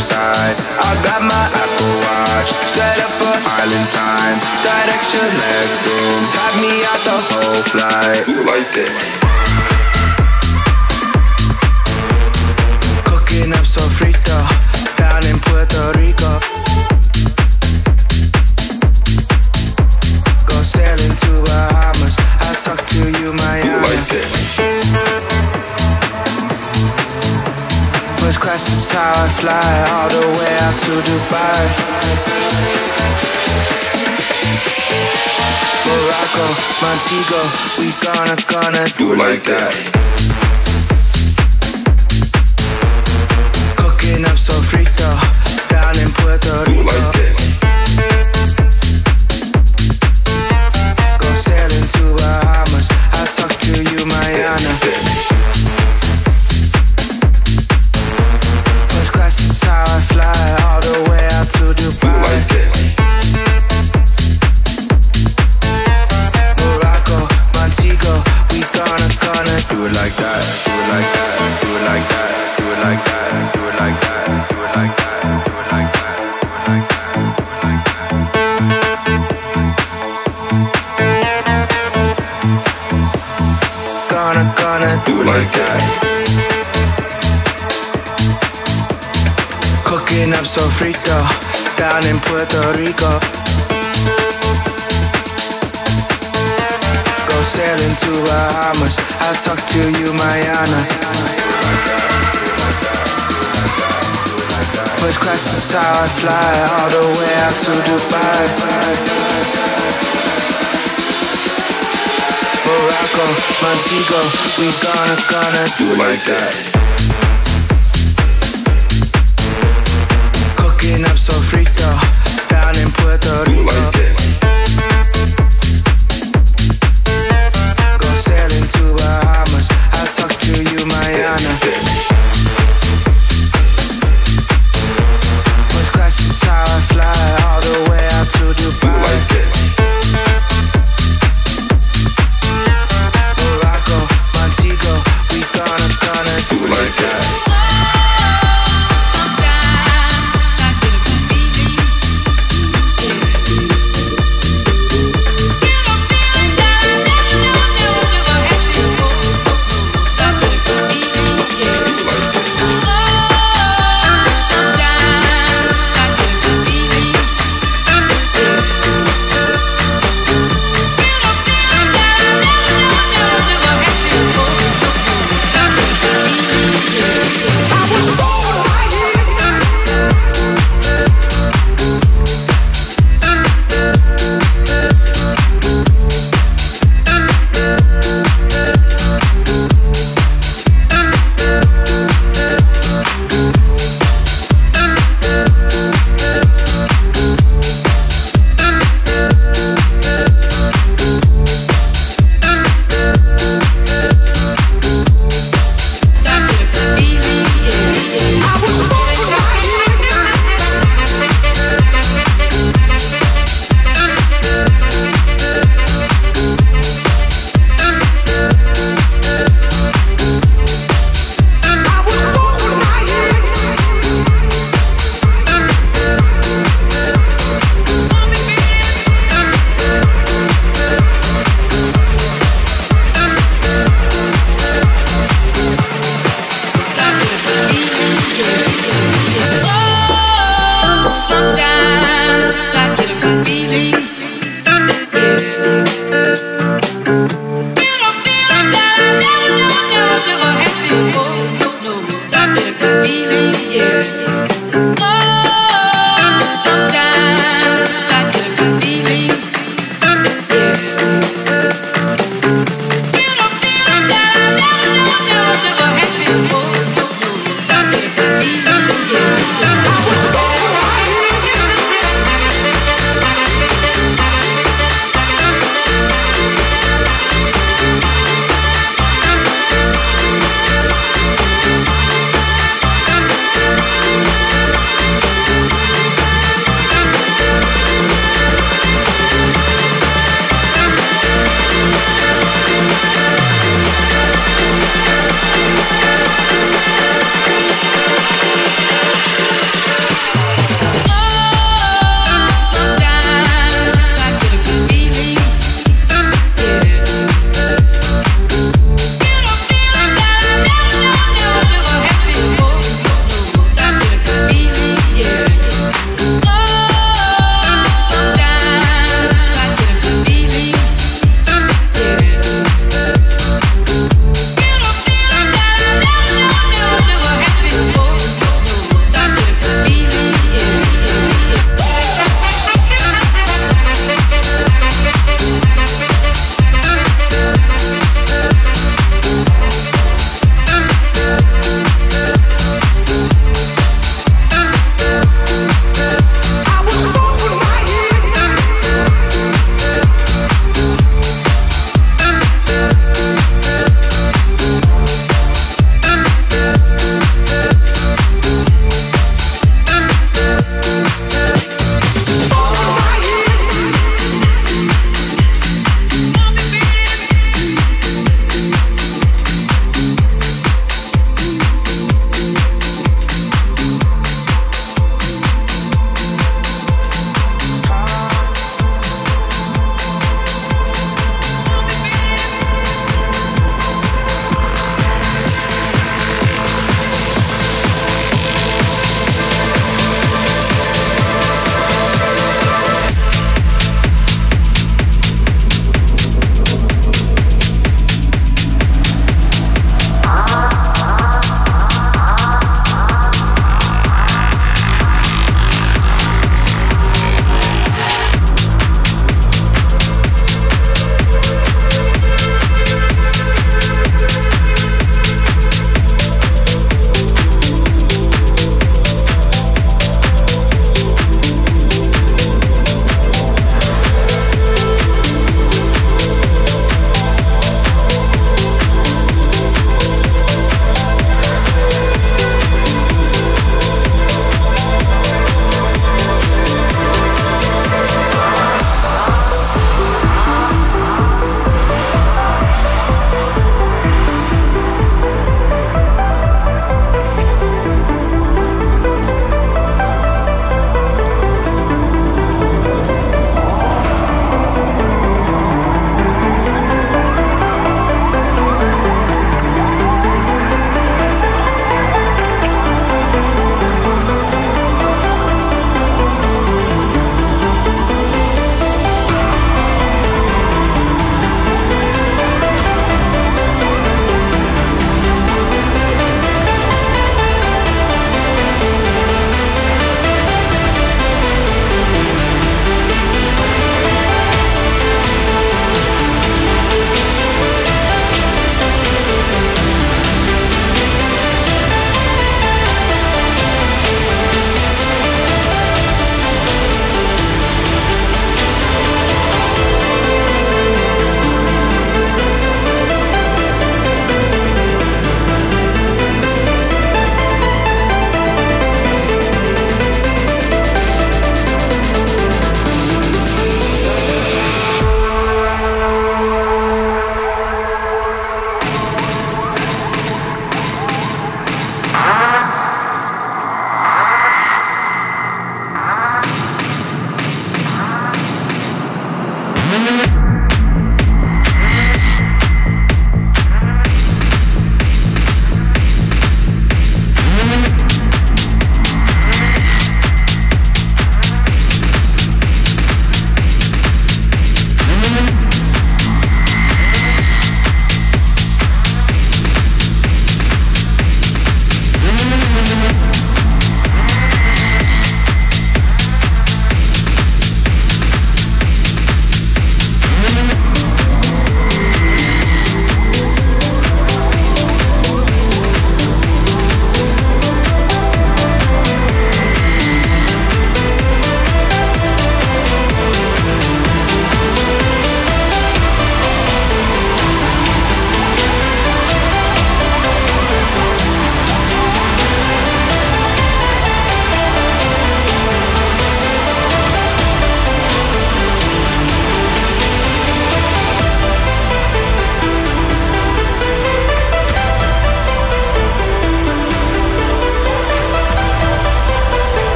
curbside. I got my Apple Watch set up for island time. That extra leg had me out the whole flight. It like that. I fly all the way out to Dubai. Morocco, Montego, we gonna, gonna Do it like that. Cooking up sofrito down in Puerto Rico. Do like that. Like that. Cooking up sofrito down in Puerto Rico. Go sailing to Bahamas. I'll talk to you, Mayana. First class is how I fly all the way out to Dubai. Morocco, Montego, we gonna, gonna Do it like that. Cooking up sofrito down in Puerto Do it Rico.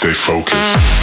stay focused.